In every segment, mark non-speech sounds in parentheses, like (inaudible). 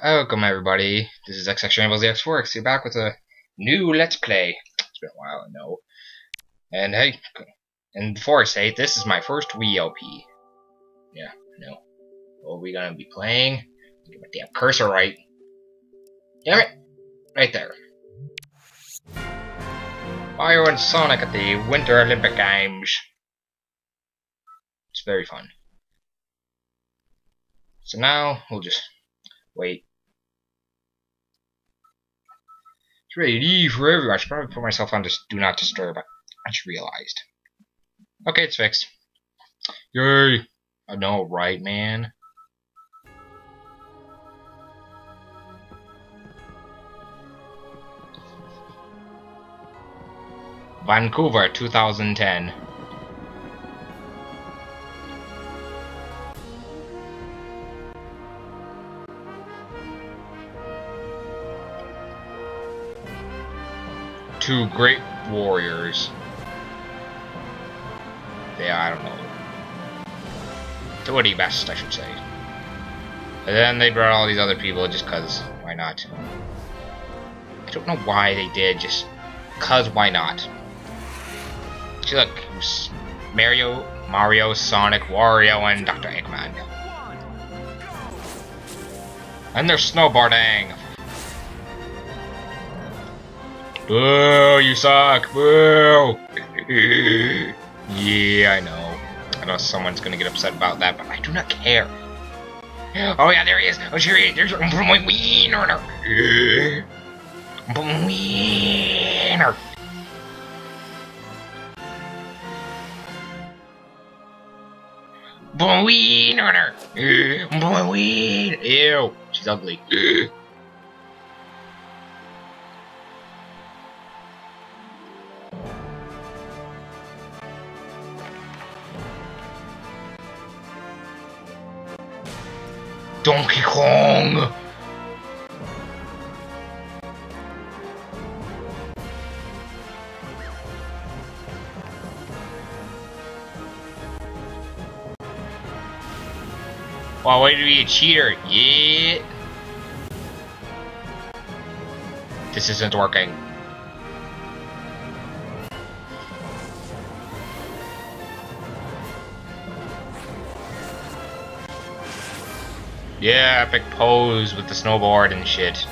Welcome everybody, this is XX Dragonball Z X4X, you're back with a new Let's Play. It's been a while, I know. And hey, and before I say it, this is my first Wii LP. Yeah, I know. What are we gonna be playing? Get my damn cursor right. Damn it! Right there. Mario and Sonic at the Winter Olympic Games. It's very fun. So now, we'll just wait. It's really easy for everyone. I should probably put myself on this do not disturb. I just realized. Okay, it's fixed. Yay! I know, right, man? Vancouver, 2010. Two great warriors. Yeah, I don't know. Twenty best, I should say. And then they brought all these other people just cause why not? I don't know why they did, just cause why not? See, look, Mario, Mario, Sonic, Wario, and Dr. Eggman. And they're snowboarding. Boo, you suck. Boo. yeah, I know. I know someone's gonna get upset about that, but I do not care. Oh yeah, there he is. Oh, sure. There's my. Wiener. Wiener. Wiener. Ew. She's ugly. Donkey Kong! Wow, way to be a cheater. Yeah. This isn't working. Yeah, epic pose with the snowboard and shit.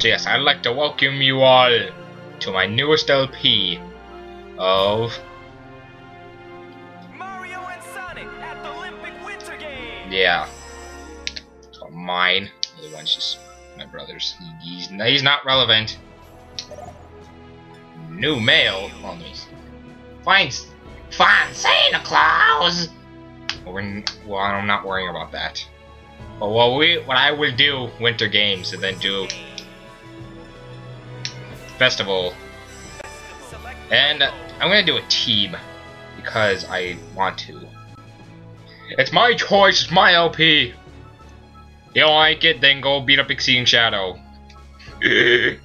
Yes, I'd like to welcome you all to my newest LP of Yeah. Mine. The other one's just my brother's. He, he's he's not relevant. New mail. Well. Fine, fine, Santa Claus. Well, I'm not worrying about that. But what we, what I will do, Winter Games, and then do festival, and I'm gonna do a team because I want to. It's my choice, it's my LP. You don't like it, then go beat up Exceeding Shadow. I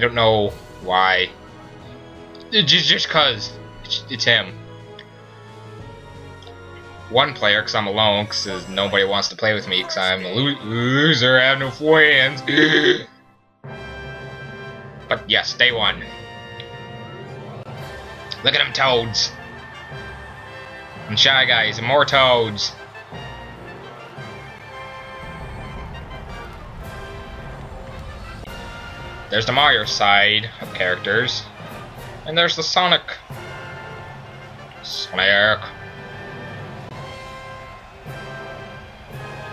don't know why. Just, just cause. It's, it's him. One player, cause I'm alone, cause nobody wants to play with me, cause I'm a lo loser, I have no friends. but yes, day one. Look at them toads. And Shy Guys, and more Toads. There's the Mario side of characters. And there's the Sonic. Sonic.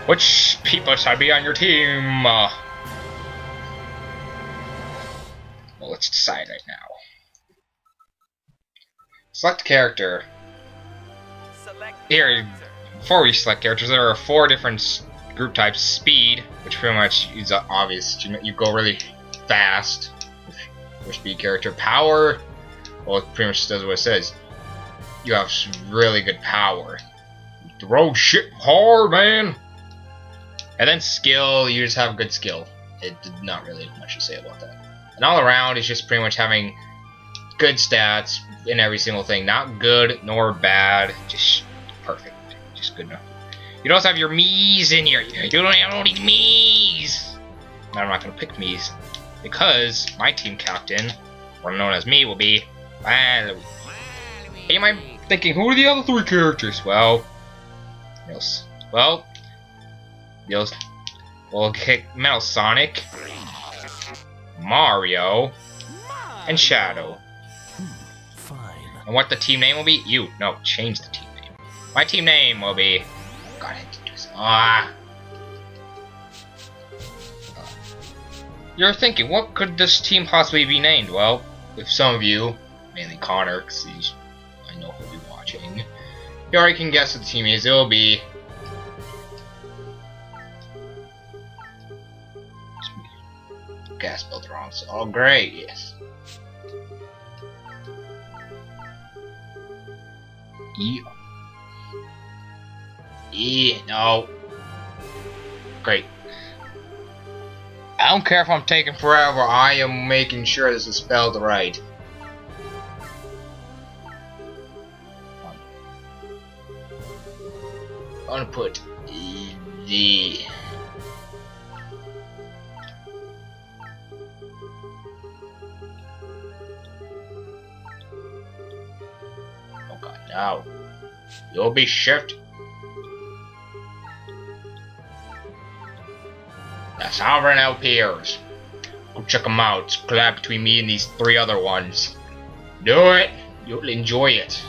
Which people should be on your team? Uh, well, let's decide right now. Select character. Here, before we select characters, there are four different group types. Speed, which pretty much is obvious. You, go really fast with speed character. Power, well, it pretty much does what it says. You have really good power. Throw shit hard, man. And then skill, you just have good skill. It did not really have much to say about that. And all around is just pretty much having good stats in every single thing. Not good nor bad, just. Just good enough. You don't have your Miis in here. You don't have Miis. Now I'm not gonna pick Miis because my team captain, or known as me, will be you might be thinking, who are the other three characters? Well, yes. Well, yes. We'll kick Metal Sonic, Mario, and Shadow. Hmm, fine. And what the team name will be? You. No, change the team. My team name will be. Ah. You're thinking, what could this team possibly be named? Well, if some of you, mainly Connor, because he's, I know he'll be watching, you already can guess what the team is. It'll be. Gas spelled wrong. So, oh, great, yes. E. E. No. Great. I don't care if I'm taking forever. I am making sure this is spelled right. I'm gonna put the. Oh god, no. You'll be shift. Sovereign LPers. Go check them out. It's collab between me and these three other ones. Do it. You'll enjoy it.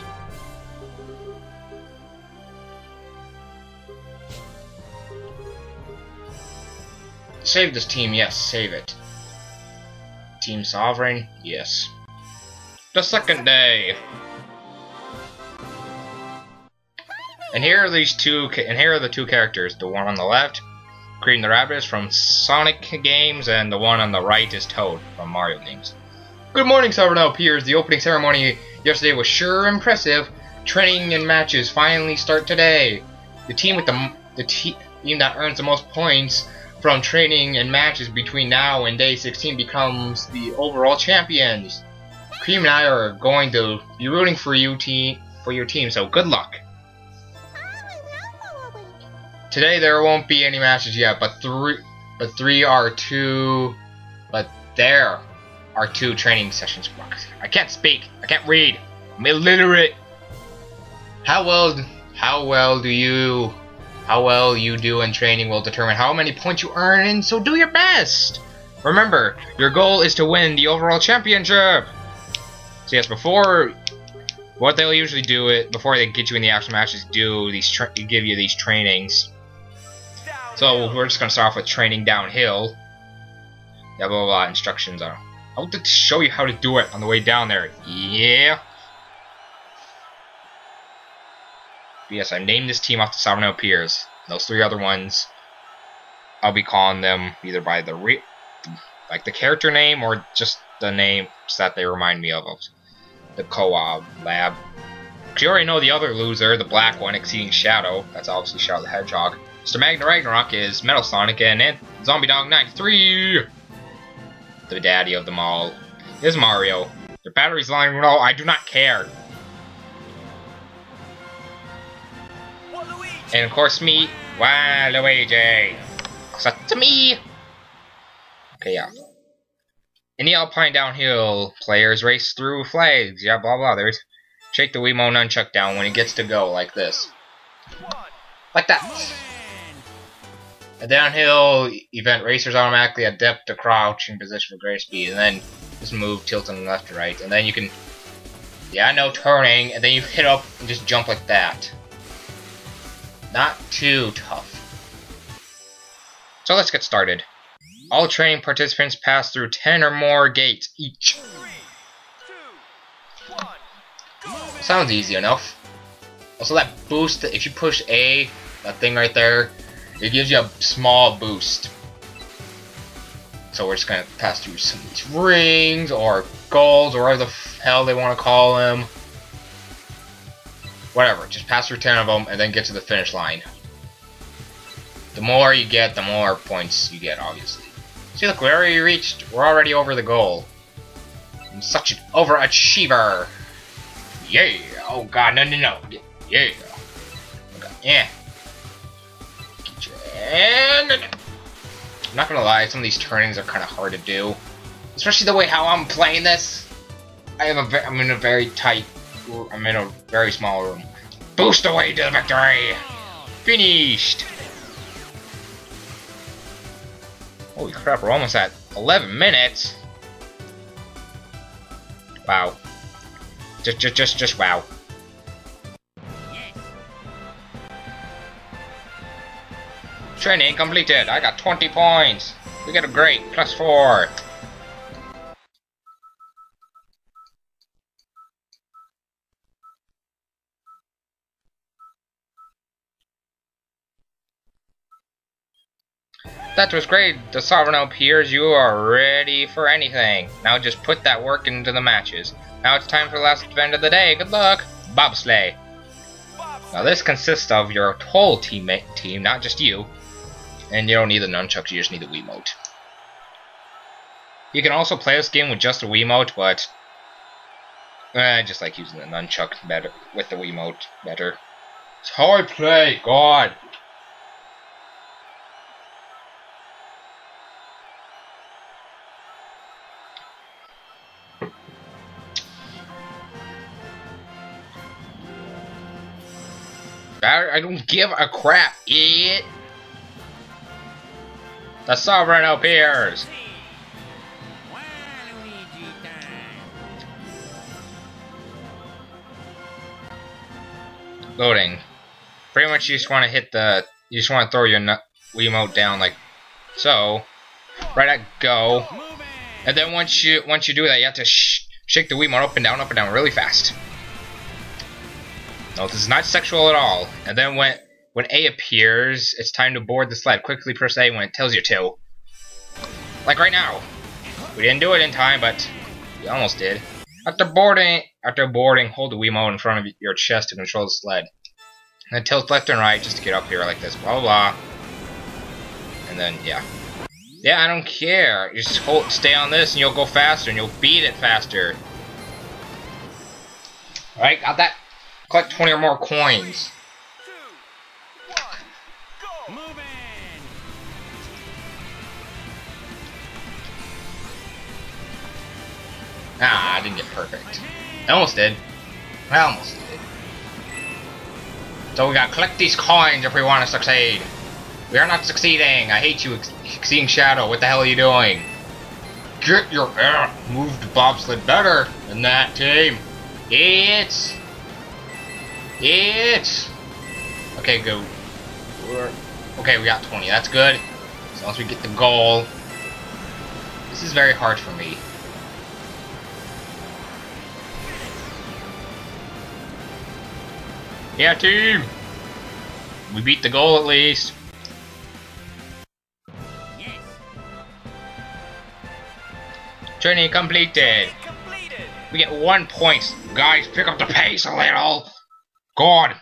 Save this team, yes, save it. Team Sovereign, yes. The second day. And here are these two, and here are the two characters. The one on the left, Cream the Rabbit, is from Sonic games, and the one on the right is Toad from Mario games. Good morning, Sovereign LPers. The opening ceremony yesterday was sure impressive. Training and matches finally start today. The team with the the te team that earns the most points from training and matches between now and day 16 becomes the overall champions. Cream and I are going to be rooting for you team for your team, so good luck. Today there won't be any matches yet, but three but three are two but there are two training sessions. I can't speak. I can't read. I'm illiterate. How well how well do you how well you do in training will determine how many points you earn, and so do your best. Remember, your goal is to win the overall championship. So yes, before what they'll usually do it before they get you in the actual matches, do these give you these trainings. So we're just gonna start off with training downhill. Yeah, blah blah blah. Instructions are. I want to show you how to do it on the way down there. Yeah. But yes, I named this team after Sovereign LPers. Those three other ones, I'll be calling them either by the re like the character name or just the names that they remind me of. The co-op lab. Cause You already know the other loser, the black one, Exceeding Shadow. That's obviously Shadow the Hedgehog. Mr. Magna Ragnarok is Metal Sonic, and Zombie Dog 93, the daddy of them all, is Mario. Their battery's lying low. I do not care. And of course, me, Waluigi. So to me. Okay, yeah. In the Alpine downhill, players race through flags. Yeah, blah blah. There's shake the Wiimote nunchuck down when it gets to go, like this, like that. A downhill event, racers automatically adapt to crouching position for greater speed, and then just move, tilting left to right, and then you can, yeah, no turning, and then you hit up and just jump like that. Not too tough. So let's get started. All training participants pass through 10 or more gates each. Sounds easy enough. Also that boost, if you push A, that thing right there, it gives you a small boost. So we're just gonna pass through some of these rings, or goals, or whatever the hell they want to call them. Whatever, just pass through 10 of them, and then get to the finish line. The more you get, the more points you get, obviously. See, look, we already reached, we're already over the goal. I'm such an overachiever. Yeah. Oh god, no, no, no. Yeah. Okay. Yeah. And I'm not gonna lie, some of these turnings are kind of hard to do, especially the way how I'm playing this. I have a, I'm in a very tight, I'm in a very small room. Boost away to the victory. Finished. Holy crap, we're almost at 11 minutes. Wow. Just, just, just, just wow. Training completed. I got 20 points. We get a great plus four. That was great. The Sovereign LPers you are ready for anything. Now just put that work into the matches. Now it's time for the last event of the day. Good luck. Bobsleigh. Now this consists of your whole teammate team, not just you. And you don't need the nunchucks, you just need the Wiimote. You can also play this game with just a Wiimote, but eh, I just like using the nunchuck better with the Wiimote better. It's how I play, God. I don't give a crap, idiot. The Sovereign LPers. Loading. Pretty much you just want to hit the, you just want to throw your Wiimote down like so. Right at go. And then once you once you do that, you have to sh shake the Wiimote up and down, up and down really fast. No, this is not sexual at all. And then when when A appears, it's time to board the sled. Quickly press A when it tells you to. Like right now. We didn't do it in time, but we almost did. After boarding, after boarding, hold the Wiimote in front of your chest to control the sled. And then tilt left and right just to get up here like this. Blah blah blah. And then yeah. Yeah, I don't care. Just hold, stay on this and you'll go faster and you'll beat it faster. Alright, got that? Collect 20 or more coins. Ah, I didn't get perfect. I almost did. I almost did. So we gotta collect these coins if we want to succeed. We are not succeeding. I hate you, Exceeding Shadow. What the hell are you doing? Get your uh, move the bobsled better than that team. It's it's okay. Go. Okay, we got 20. That's good. As long as we get the goal. This is very hard for me. Yeah, team. We beat the goal at least. Training completed. We get one point. Guys, pick up the pace a little. God!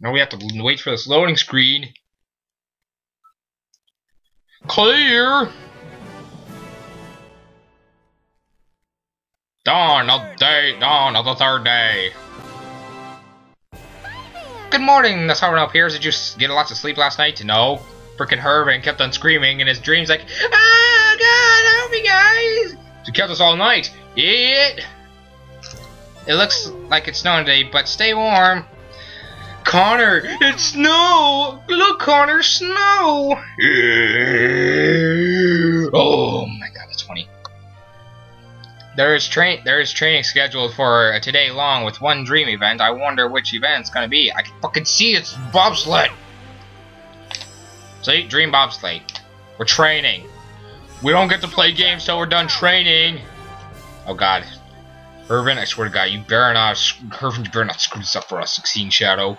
Now we have to wait for this loading screen. Clear! Dawn of day, dawn of the third day. Good morning, the someone up here. Did you get lots of sleep last night? No. Frickin' Herman kept on screaming in his dreams like, Ah, God, help me, guys! He kept us all night. It. It looks like it's snowing today, but stay warm. Connor, it's snow! Look, Connor, snow! (laughs) oh There is train there is training scheduled for today long with one dream event. I wonder which event's gonna be. I can fucking see it's bobsled. See, dream bobsled. We're training. We don't get to play games till we're done training. Oh god, Irvin, I swear to God, you better not, Irvin, you better not screw this up for us, Exceeding Shadow.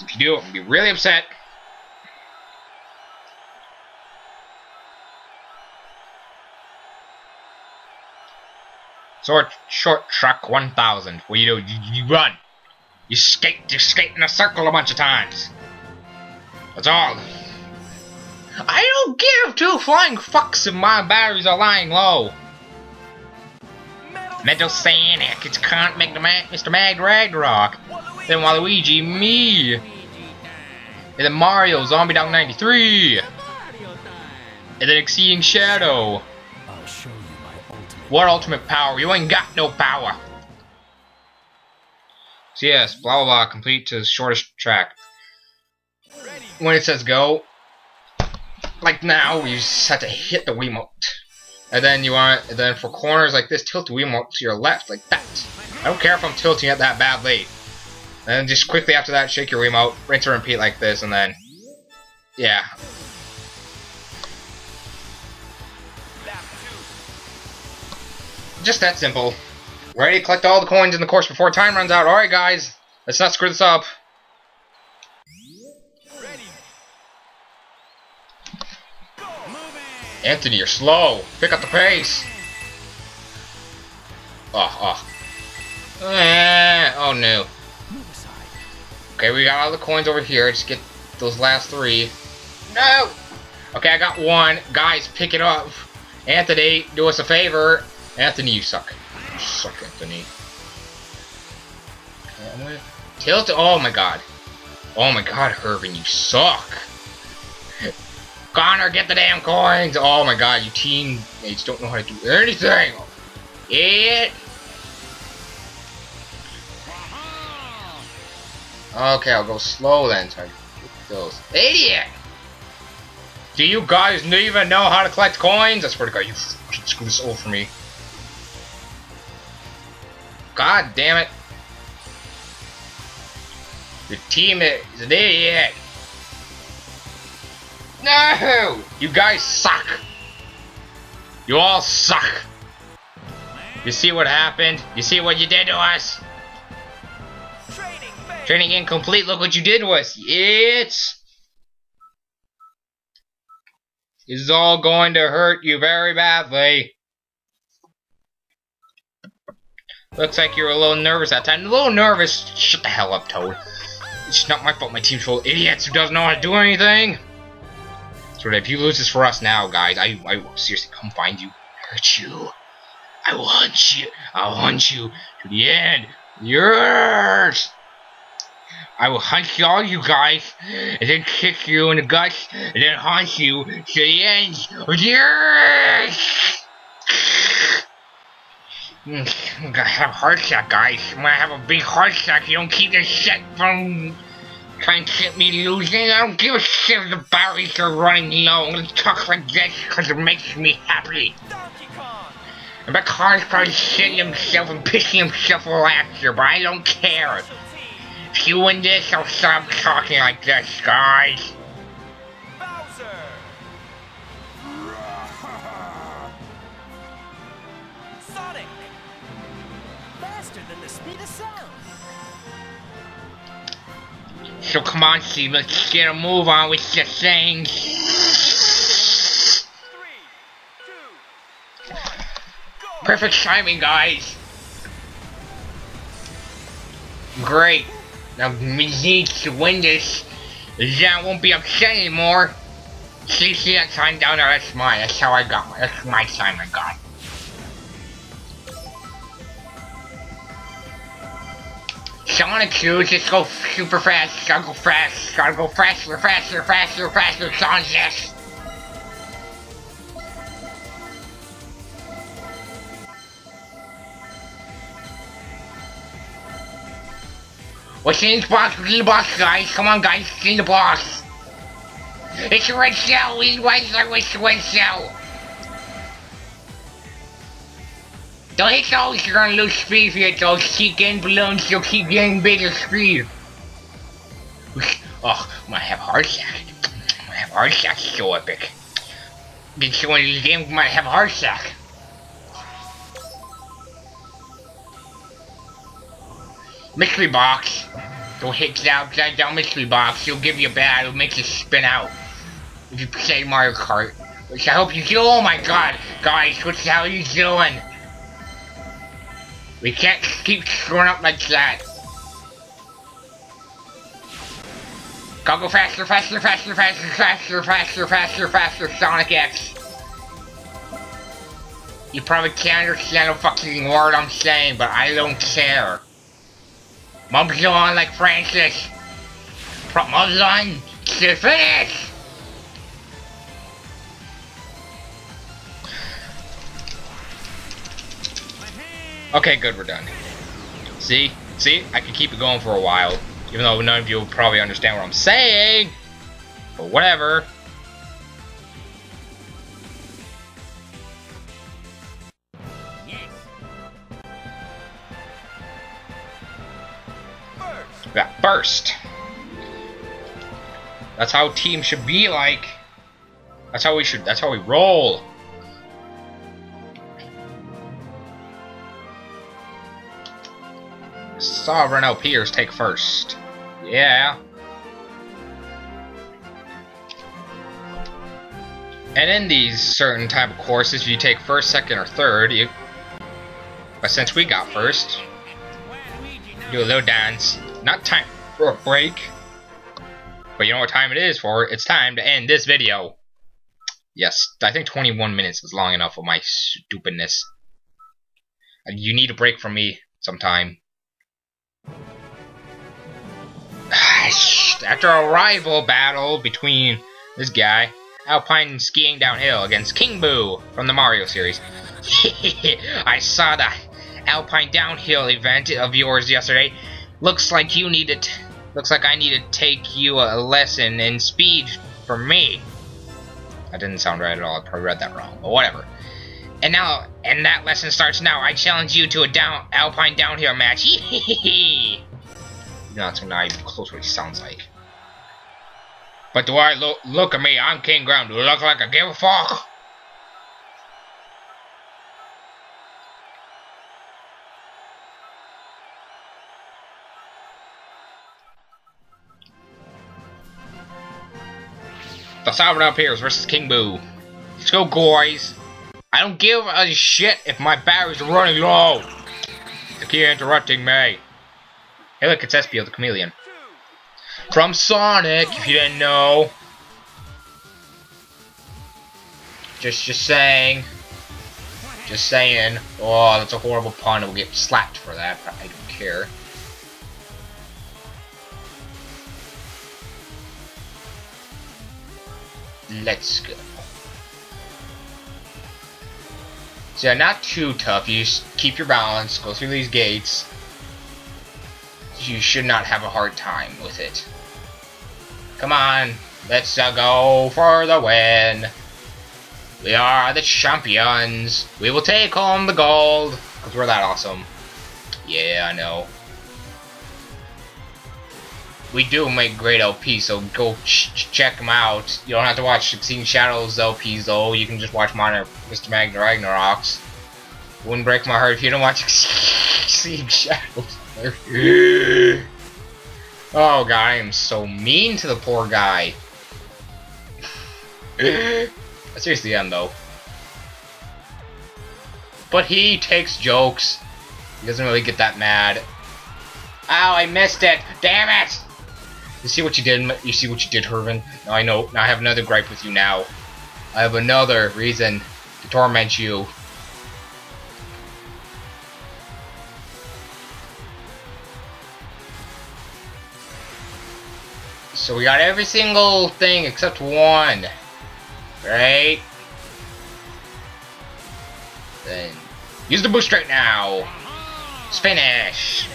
If you do, I'm gonna be really upset. Short, short track 1000. What do you do? You, you run. You skate, you skate in a circle a bunch of times. That's all. I don't give two flying fucks if my batteries are lying low. Metal Sonic, it's can't make the Mag Mr. Mag Ragnarok. Then Waluigi, me. And then Mario, Zombie Dog 93. And then Exceeding Shadow. What ultimate power? You ain't got no power. So yes, blah blah blah, complete to the shortest track. When it says go, like now, you just have to hit the Wiimote. And then you want, and then for corners like this, tilt the Wiimote to your left, like that. I don't care if I'm tilting it that badly. And just quickly after that, shake your Wiimote, rinse and repeat like this, and then, yeah. Just that simple. Ready to collect all the coins in the course before time runs out. Alright guys, let's not screw this up. Ready. Anthony, you're slow. Pick up the pace. Oh, oh. Oh no. Okay, we got all the coins over here. Just get those last three. No! Okay, I got one. Guys, pick it up. Anthony, do us a favor. Anthony, you suck. You suck, Anthony. Okay, gonna tilt it. Oh my god. Oh my god, Hervin, you suck. (laughs) Connor, get the damn coins. Oh my god, you teammates don't know how to do anything. Idiot. Okay, I'll go slow then. So I get those. Idiot! Do you guys even know how to collect coins? I swear to God, you fucking screw this over for me. God damn it. Your team is an idiot. No! You guys suck. You all suck. You see what happened? You see what you did to us? Training incomplete, look what you did to us. It's... This is all going to hurt you very badly. Looks like you're a little nervous that time. A little nervous. Shut the hell up, Toad. It's not my fault my team's full of idiots who doesn't know how to do anything. So if you lose this for us now, guys, I, I will seriously come find you, hurt you. I will hunt you. I'll hunt you to the end. Yours. I will hunt you all you guys, and then kick you in the guts, and then hunt you to the end. Mm, Mm, I'm gonna have a heart attack, guys. I'm gonna have a big heart attack. You don't keep this shit from trying to get me losing. I don't give a shit if the batteries are running low. I'm gonna talk like this because it makes me happy. And my car's probably shitting himself and pissing himself year, but I don't care. If you win this, I'll stop talking like this, guys. So come on, Steve, let's get a move on with the things. Perfect timing, guys. Great. Now we need to win this. Then I won't be upset anymore. See, see that sign down there? That's mine. That's how I got my. That's my sign I got. Sonic shoes, just go super fast. Gotta go fast. Gotta go faster, faster, faster, faster. Sonic, yes. What's in the box? What's in the box, guys? Come on, guys. What's in the box? It's a red cell. We wait like it's a red cell. Don't hit those. You're gonna lose speed if you hit. Keep getting balloons. You'll keep getting bigger speed. Oh, gonna have heart attack. Gonna have heart attack. So epic. Been showing this game. I might have a heart attack. Mystery box. Don't hit the outside down mystery box. It'll give you a bad. It'll make you spin out. If you play Mario Kart. Which I hope you do. Oh my god. Guys, what the hell are you doing? We can't keep screwing up like that. Go go faster, faster, faster, faster, faster, faster, faster, faster, Sonic X. You probably can't understand a fucking word I'm saying, but I don't care. Mum's on like Francis. Mum's on to finish! Okay, good, we're done. See? See? I can keep it going for a while. Even though none of you will probably understand what I'm saying. But whatever. Yes. First. That burst. That's how teams should be like. That's how we should. That's how we roll. Sovereign LPers take first. Yeah. And in these certain type of courses, you take first, second, or third. You, but since we got first, do a little dance. Not time for a break. But you know what time it is for? It's time to end this video. Yes, I think 21 minutes is long enough for my stupidness. You need a break from me sometime. After a rival battle between this guy, Alpine skiing downhill against King Boo from the Mario series. (laughs) I saw the Alpine downhill event of yours yesterday. Looks like you need. Looks like I need to take you a lesson in speed from me. That didn't sound right at all. I probably read that wrong, but whatever. And now, and that lesson starts now. I challenge you to a down Alpine downhill match. no, it's not even close what he sounds like. But do I look look at me? I'm King Ground. Do I look like I give a fuck? The Sovereign LPers versus King Boo. Let's go, guys. I don't give a shit if my batteries are running low. They keep interrupting me. Hey, look, it's Espio the Chameleon. From Sonic, if you didn't know. Just, just saying. Just saying. Oh, that's a horrible pun. We'll get slapped for that, but I don't care. Let's go. So yeah, not too tough. You just keep your balance, go through these gates. You should not have a hard time with it. Come on, let's uh, go for the win. We are the champions. We will take home the gold. Because we're that awesome. Yeah, I know. We do make great LPs, so go ch ch check them out. You don't have to watch Succeeding Shadows LPs, though. You can just watch Minor Mr. Magna Ragnaroks. Wouldn't break my heart if you don't watch (laughs) Succeeding Shadows. Oh, God, I am so mean to the poor guy. (sighs) That's seriously the end, though. But he takes jokes. He doesn't really get that mad. Ow, I missed it! Damn it! You see what you did? You see what you did, Hervin? Now I know. Now I have another gripe with you now. I have another reason to torment you. So we got every single thing except one. Right? Then use the boost (sighs) right now. Finish.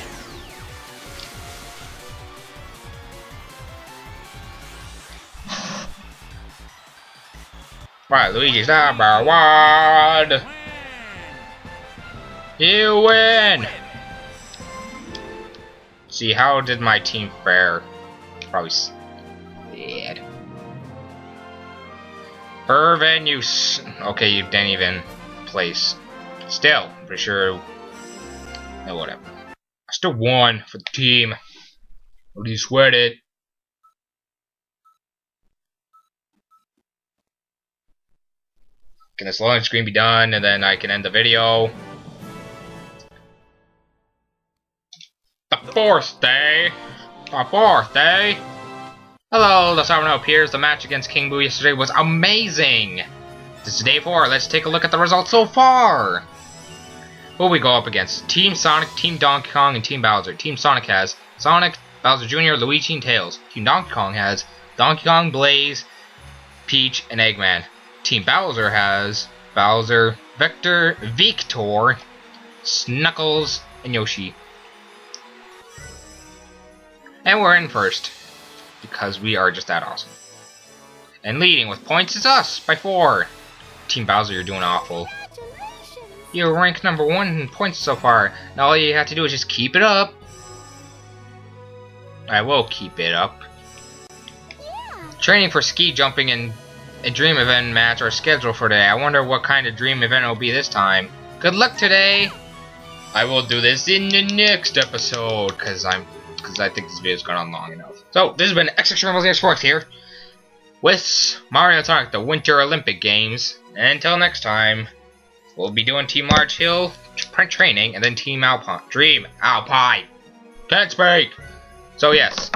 Right, Luigi's number one. You win. See, how did my team fare? Probably bad. Irvin, you okay, you didn't even place. Still, for sure. No, whatever. I still won for the team. Do you sweat it? Can this loading screen be done and then I can end the video? The fourth day! The fourth day! Hello, the Sovereign here. The match against King Boo yesterday was amazing. This is day four. Let's take a look at the results so far. Who we go up against? Team Sonic, Team Donkey Kong, and Team Bowser. Team Sonic has Sonic, Bowser Jr., Luigi, and Tails. Team Donkey Kong has Donkey Kong, Blaze, Peach, and Eggman. Team Bowser has Bowser, Vector, Victor, Knuckles, and Yoshi. And we're in first because we are just that awesome. And leading with points is us by four. Team Bowser, you're doing awful. You're ranked number one in points so far. Now all you have to do is just keep it up. I will keep it up. Training for ski jumping and a dream event match are scheduled for today. I wonder what kind of dream event it will be this time. Good luck today! I will do this in the next episode, because I'm because I think this video's gone on long enough. So, this has been X Extreme Sports here, with Mario Sonic, the Winter Olympic Games. And until next time, we'll be doing Team Large Hill print training, and then Team Alpine. Dream Alpine! Can't speak! So yes,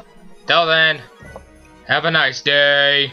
till then, have a nice day.